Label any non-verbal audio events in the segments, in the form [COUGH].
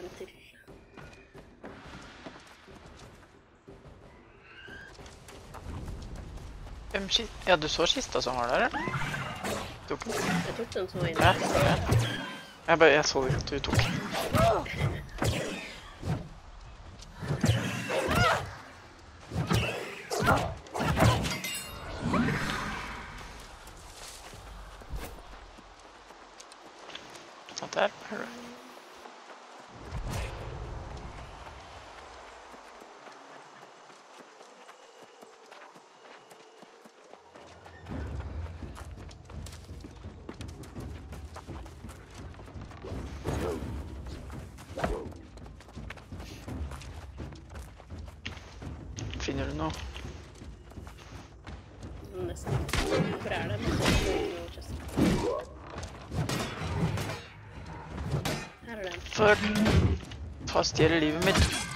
frem til. Hvem ki- Ja, du så kista som var der, eller? Tok den? Jeg tok den som var inne. ja. Jeg, bare, jeg så ikke at du tok den. Her er den. Fuck. Ta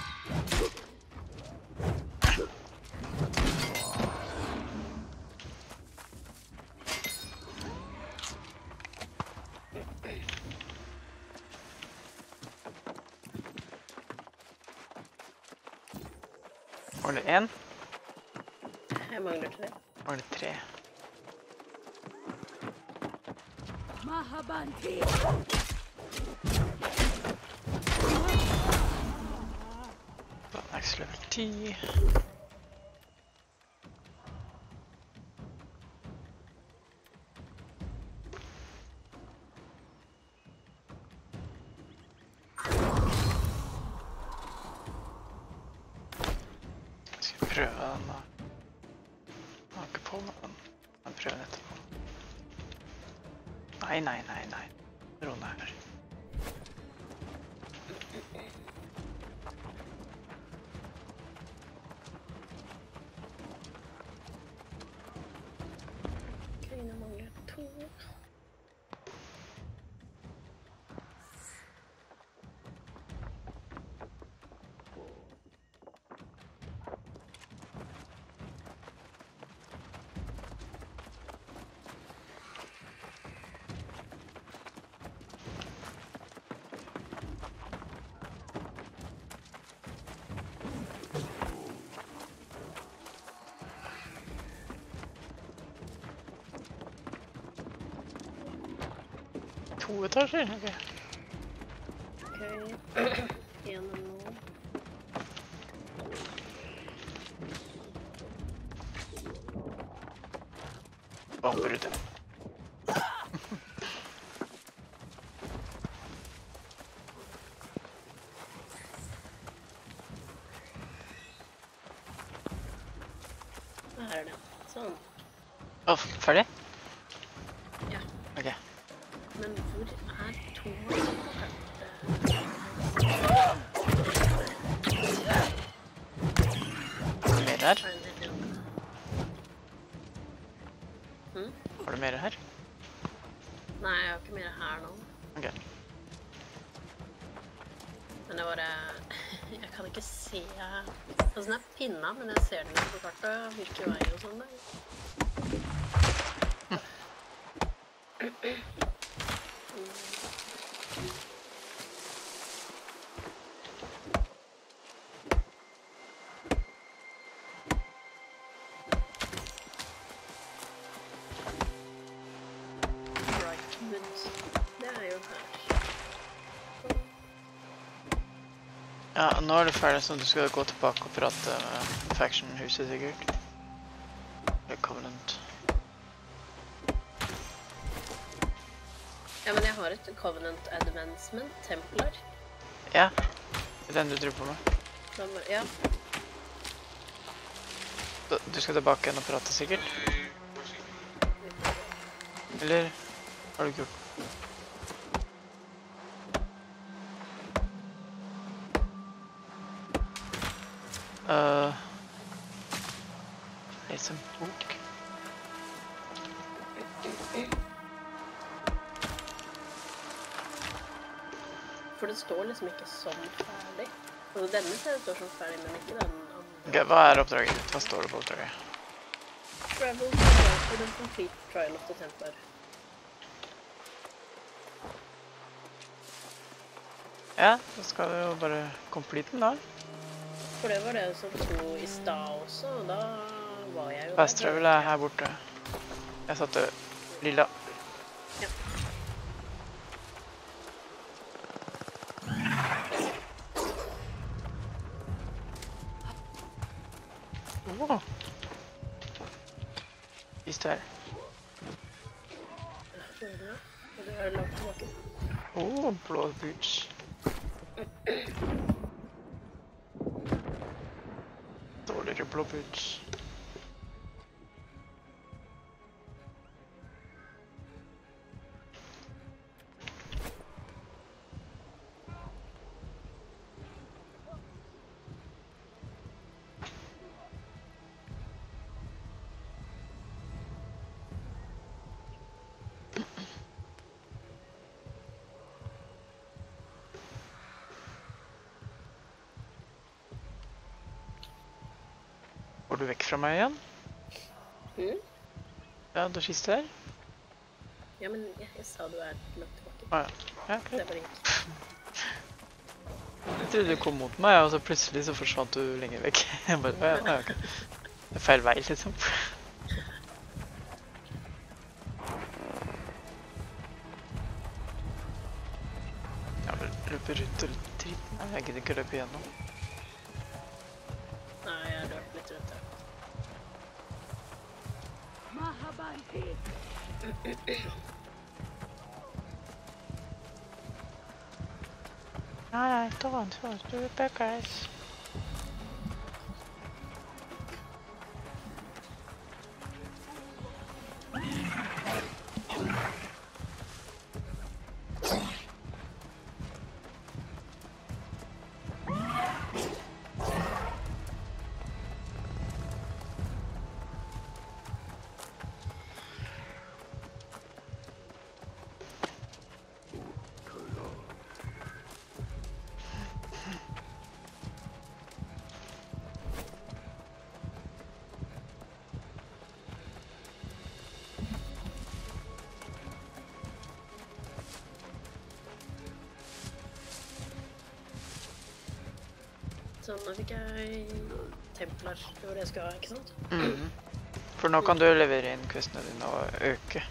har ikke prøve den. Etterpå. Nei, nei, nei, nei. Ro ned To etasjer? Ok. Ok. Gjennom nå. Bomber ute. Pinna, men jeg ser den på kartet. Hvilken vei og sånn. Ja, nå er du ferdig, så du skal gå tilbake og prate med Faction-huset sikkert. Covenant. Ja, men jeg har et Covenant Advancement, Templar. Ja, det er den du tror på med. Ja, Du skal tilbake igjen og prate sikkert? Eller har du ikke gjort Uh, Les en bok. for det står liksom ikke som ferdig. Altså, denne ser ut som ferdig, men ikke den andre. Ok, hva er oppdraget ditt? Hva står det på oppdraget? Travel to the complete trial of the Templar. Ja, da skal vi jo bare complete den, da. For det var det som to i stad også, og da var jeg jo Fast travel er her borte. Jeg satte lilla. Går du vekk fra meg igjen? Mm? Ja, det siste her? Ja, men jeg, jeg sa du er langt tilbake. Ah, ja. ja Det Så er bare gikk. Jeg trodde du kom mot meg, og så plutselig så forsvant du lenger vekk. [LAUGHS] Jeg bare, ja, ja, ok. Det er feil vei, liksom. Ja, men løper rundt og dritten. Nei, Jeg gidder ikke løpe igjennom. Alright, don't, go on, do it back, guys. Sånn, nå fikk jeg templar. Det var det jeg skulle ha, ikke sant? Mhm. For nå kan du levere inn questene dine og øke.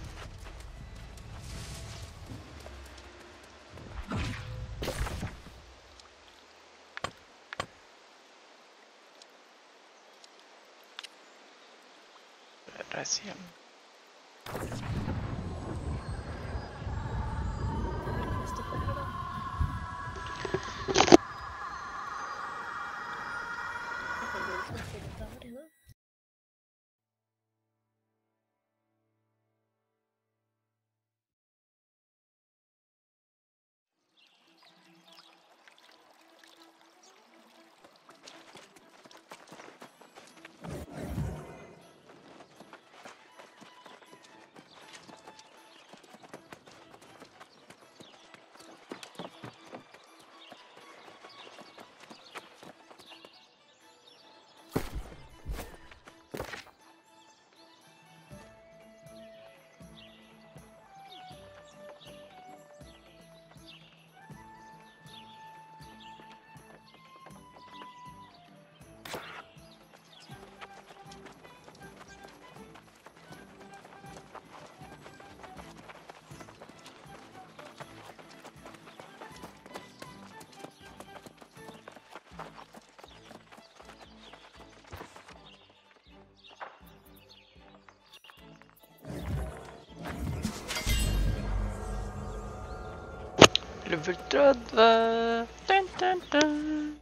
Level 30! Dun, dun, dun.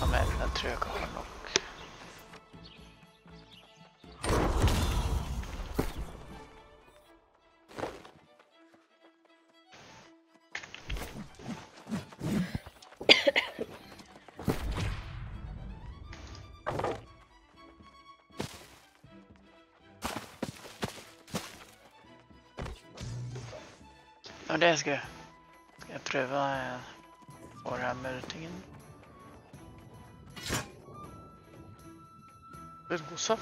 Ja, men jeg tror jeg ikke har nok. Det var det jeg skulle Skal jeg prøve eh, Warhammer-tingen? Litt rosa.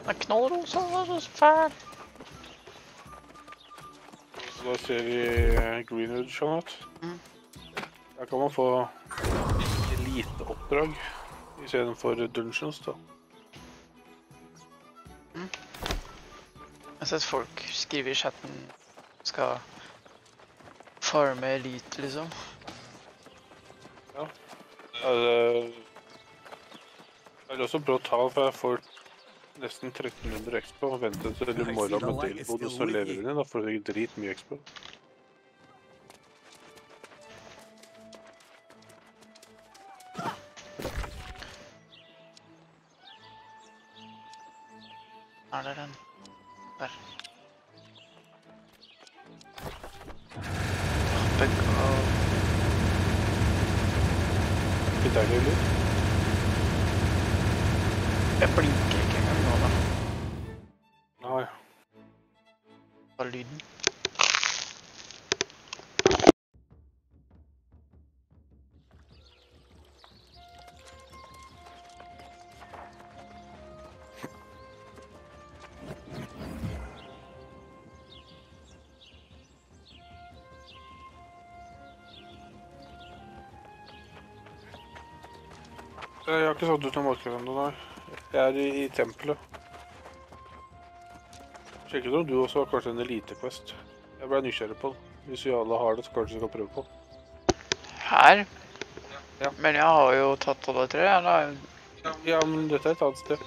Den er knallrosa, den er så fæl. Da ser vi Greenwood, Jeanette. Mm. Der kan man få lite eliteoppdrag istedenfor dungeons, da. Sett folk skrive i chatten skal farme elite, liksom. Ja, det er også bra tall, for jeg får nesten 1300 expo og venter til i morgen med delbonus og lever inn. Da får du dritmye expo. Jeg har ikke satt ut noen marker ennå, nei. Jeg er i, i tempelet. Sjekket om du også har kanskje en elite-quest. Jeg ble nysgjerrig på den. Hvis vi alle har det, så kanskje vi skal prøve på. Her? Ja. Men jeg har jo tatt alle tre, eller? Ja, men dette er et annet sted.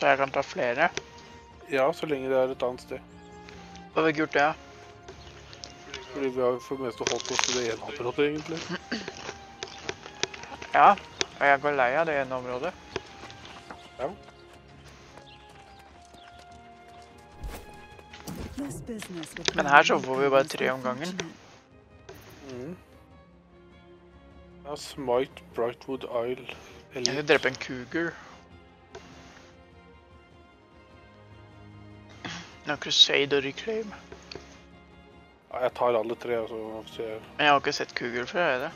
Så jeg kan ta flere. Ja, så lenge det er et annet sted. Hva har vi gjort det? Fordi vi har for det meste holdt oss til det ene apparatet, egentlig. Ja, og jeg går lei av det ene området. Ja. Men her så får vi bare tre om gangen. Mm. Ja, Smite, Brightwood Isle, Jeg Du dreper drepe en cougar. Nå Crusade og Reclaim. Ja, jeg tar alle tre, altså. Så jeg... Men jeg har ikke sett cougar før, er det?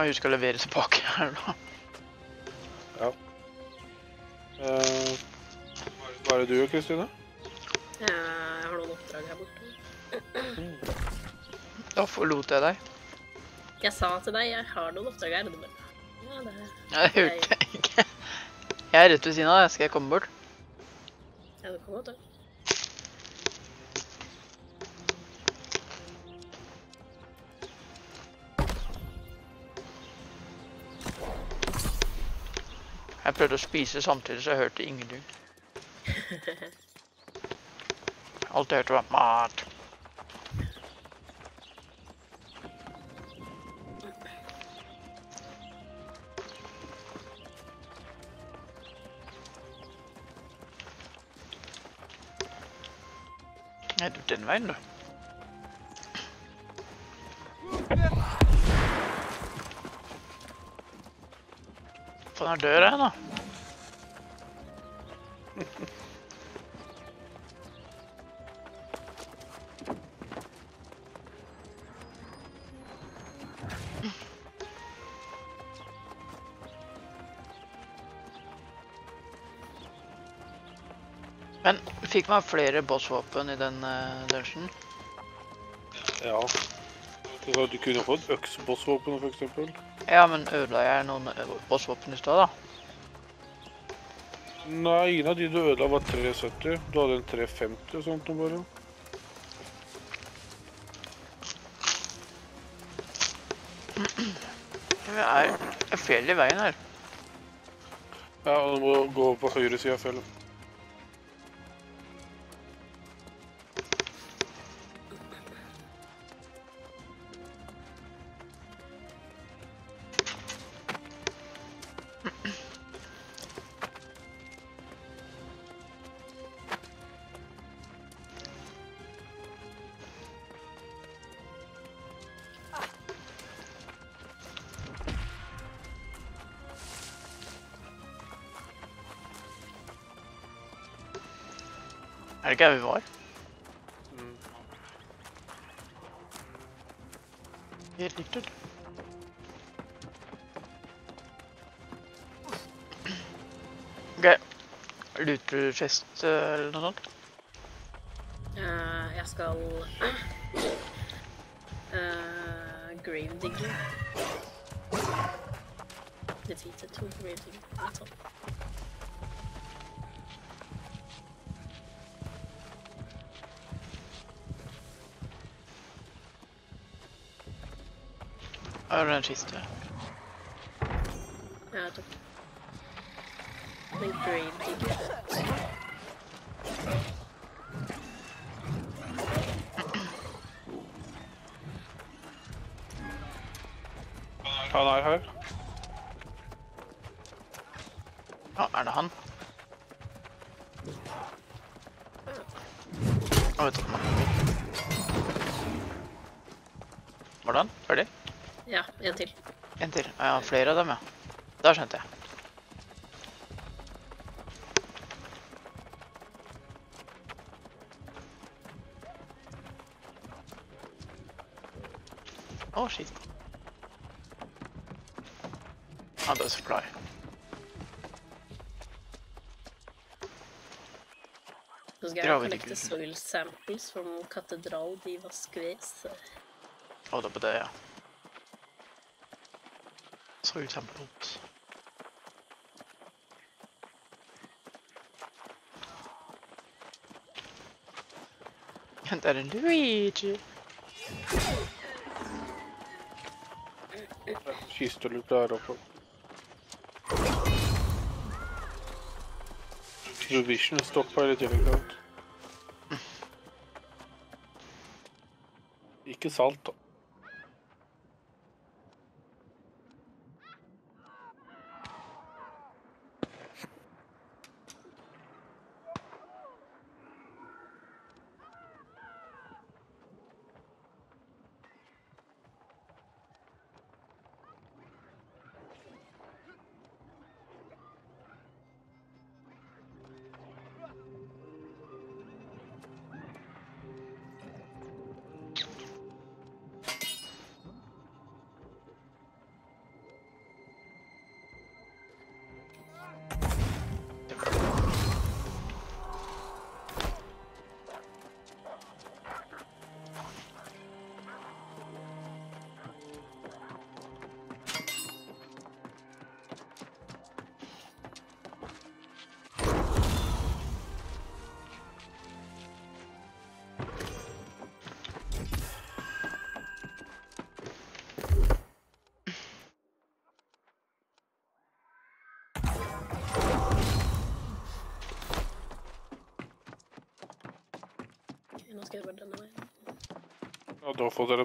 Og hun skal levere tilbake her nå. Ja. hva er det du gjør, Kristine? Jeg har noen oppdrag her borte. [CLEARS THROAT] Da forlot jeg deg. Jeg sa til deg jeg har noen oppdrag her. og Ja, det [LAUGHS] Ja, det hørte jeg ikke. Jeg er rett ved siden av deg. Skal jeg komme bort? ja, du kan godt være. Prøvde å spise samtidig, så jeg hørte ingenting. Alt jeg hørte var mat. Nei, du, den veien, du. Faen, her dør jeg nå. Fikk man flere bossvåpen i den uh, dungeon? Ja. Du kunne fått øksbossvåpen, for eksempel. Ja, men ødela jeg noen eh, bossvåpen i stad, da? Nei, ingen av de du ødela var 370. Du hadde en 350 og sånt nå bare. [CLEARS THROAT] Det er fjell i veien her. Ja, og du må gå på høyre side av fjellet. Her vi var? Mm. Helt riktig. Ok. Luter du fest eller noe sånt? Eh, jeg skal [CLEARS THROAT] uh, Gravedigger. Defeated to Gravedigger. Litt sånn. Har du en kiste? Ja, jeg tok Men Gravedigger Han er her. Ja, er det han? Å, vet du hva. Var det han? Ferdig? Ja, en til. En til. Flere av dem, ja. Da skjønte jeg. Å, shit. Ja, det er supply. Nå skal jeg collecte soil samples from Katedral de Vasquez. Å, det er på det, ja. Så samples. Det er en Luigi. Kiste du klarer oppe. Provision stoppa i grad. Ikke salt, da. Ok, nå skal jeg bare denne veien. Ja, da får dere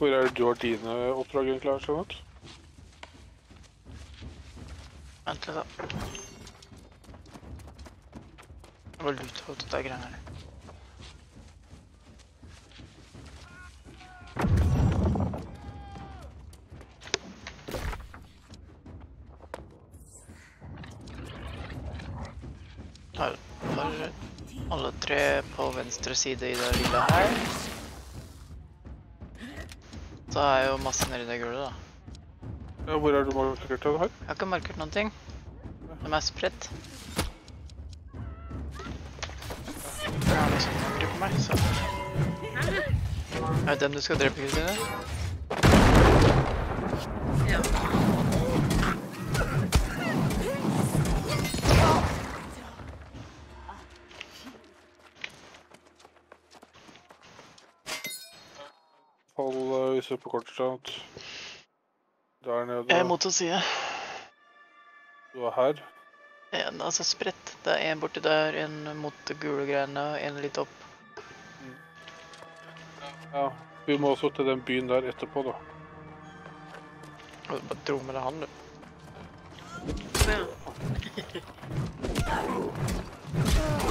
Hvor er det du har dine oppdrag egentlig, Charlotte? Vent litt, da. Det var lurt å ta greiene her. Her, har alle tre på venstre side i det lille her. Så er jo masse nedi det gulvet, da. Ja, hvor er du markert den her? Jeg har ikke markert noen ting. De er spredt. Det er noen som på meg, så Er det dem du skal drepe, Kristine? Ja. Ser på kortet sånt. Der nede. Jeg er mot å side. Du er her. En, altså spredt. Det er en borti der, en mot de gule greiene, og en litt opp. Ja. Vi må også til den byen der etterpå, da. Du bare dro med deg han, du. ja. [LAUGHS] [LAUGHS]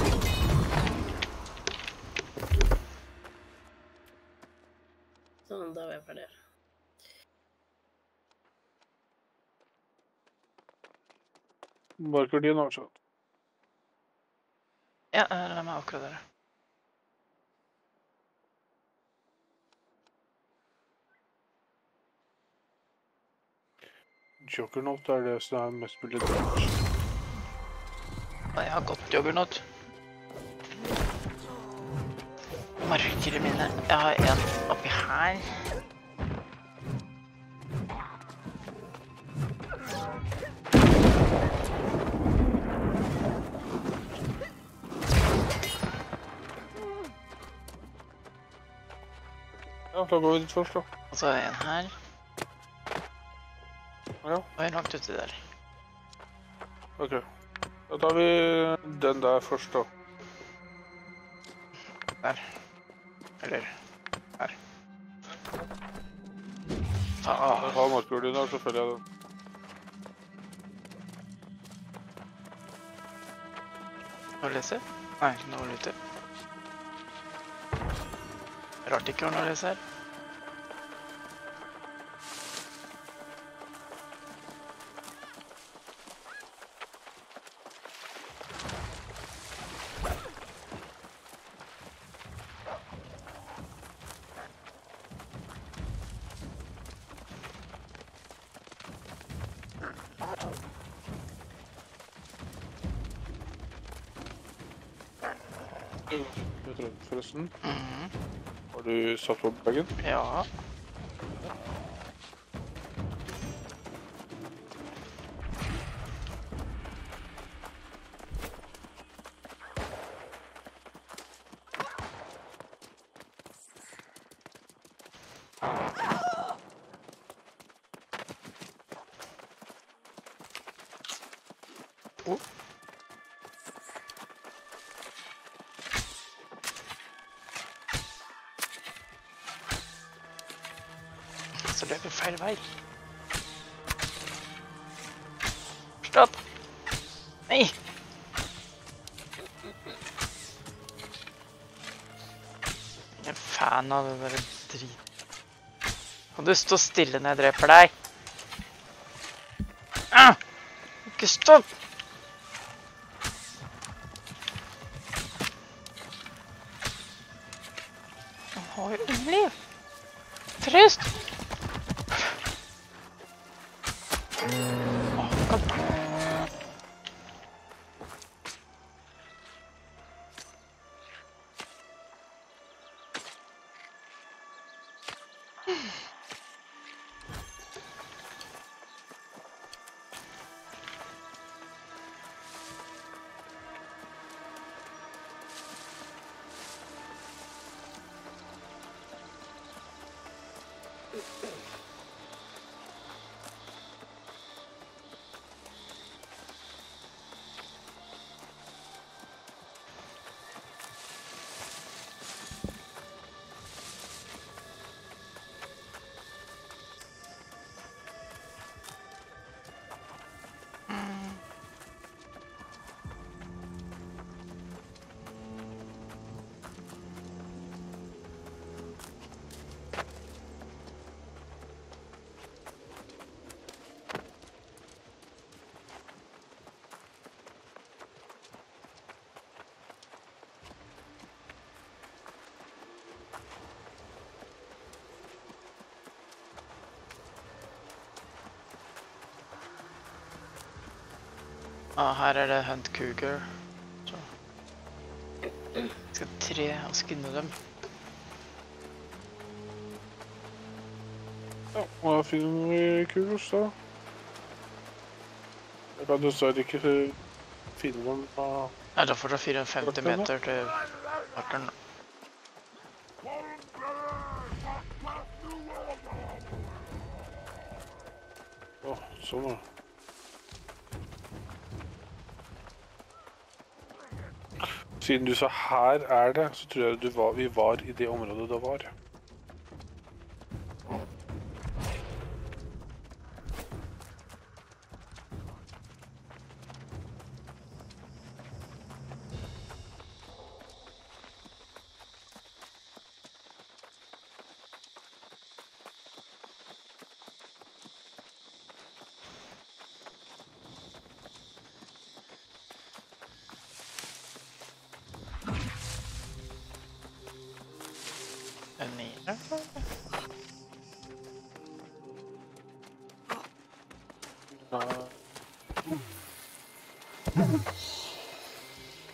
Sånn, da var jeg ferdig. Marker din avstand. Ja, eh, la meg akkurat der. Juggernaut er det som er mest mulig damage. Jeg har gått joggernaut. Markere mine. Jeg har en oppi her. Ja, da går vi dit først, da. Og så er en her. Ja, Og en langt uti der. ok. Da tar vi den der først, da. Der. Eller her. Ah, Jeg har markeren din der, så følger jeg den. Noe å lese? Nei, ikke noe å lytte. Rart ikke noe å lese her. Jeg tror forresten. Mhm. Har du satt opp bagen? Ja. Feil vei. Stopp! Nei! Jeg er fan av det der drit. Kan du stå stille når jeg dreper deg? Ah! Ikke stopp! Han har jo ingen liv. Trist. Åh, kom. Ja, her er det Hunt Cougar. Så. Jeg skal tre og skinne dem. Ja, og da finner vi kulos, da. Jeg kan dessverre ikke finne dem på Nei, da får du 54 meter til partneren. oh, sånn da. Siden du sa her er det, så tror jeg var, vi var i det området det var.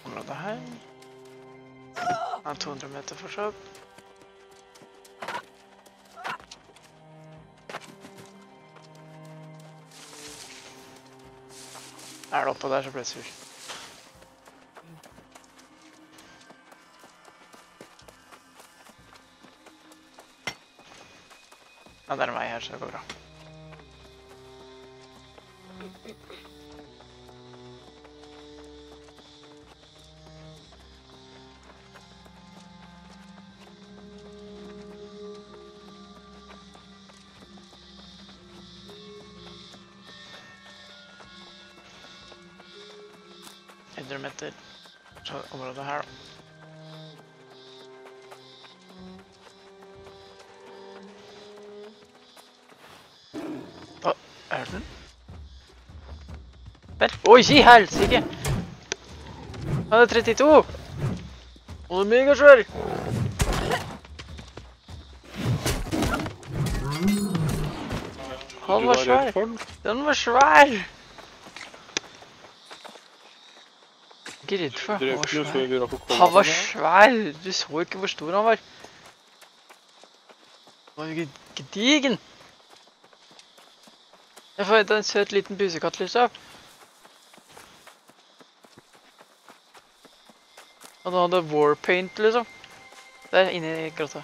Området her. Ja, 200 meter fortsatt. Er det oppå der, så blir jeg sur. Ja, det er meg her, så det går bra. Området her, da. Hva er den? Der. Oi, i helsike! Han er 32! Han er megasvær! Han var svær! Den var svær! Drev han var svær. Han var svær! Du så ikke hvor stor han var. Han var jo gedigen. Jeg forventa en søt liten busekatt, liksom. Og han hadde warpaint, liksom. Der inne i grotta.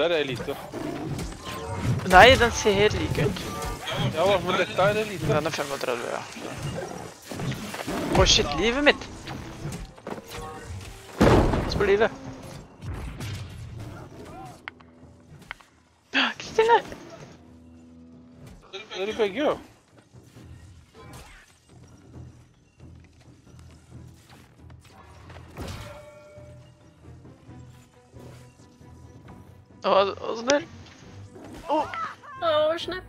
Der er elite. Nei, den ser helt lik ut. Ja da, men dette er elite. Den er 35, ja. Å, shit, livet mitt! Pass på livet. Kristine! Er begge, ja. Å, å, snill. Å. Å, snap.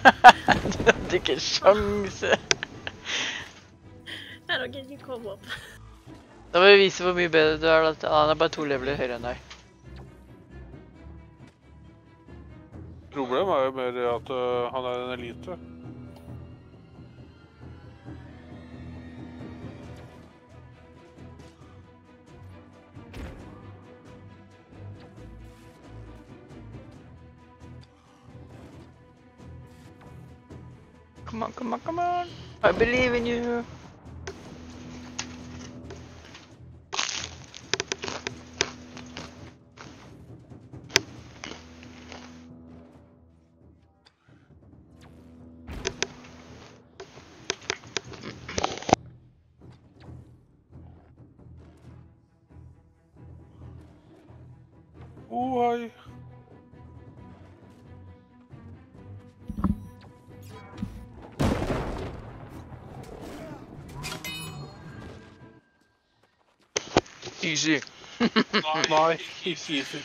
Du hadde ikke sjanse. Jeg rakk ikke komme opp. Da må vi vise hvor mye bedre du er. da. Han er bare to leveler høyere enn deg. Problemet er jo mer at øh, han er en elite. Come on, come on, come on. I believe in you. Nei, ikke easy.